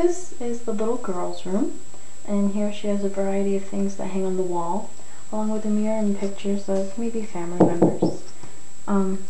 This is the little girl's room, and here she has a variety of things that hang on the wall, along with a mirror and pictures of maybe family members. Um,